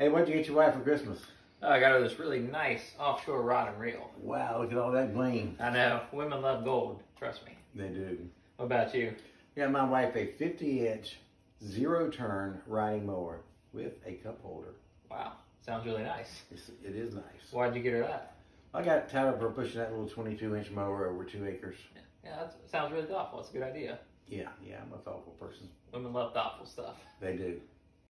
Hey, what'd you get your wife for Christmas? Oh, I got her this really nice offshore rod and reel. Wow, look at all that gleam. I know. Women love gold. Trust me. They do. What about you? Yeah, my wife a 50 inch zero turn riding mower with a cup holder. Wow. Sounds really nice. It's, it is nice. Why'd you get her that? I got tired of her pushing that little 22 inch mower over two acres. Yeah, that sounds really thoughtful. It's a good idea. Yeah, yeah, I'm a thoughtful person. Women love thoughtful stuff. They do.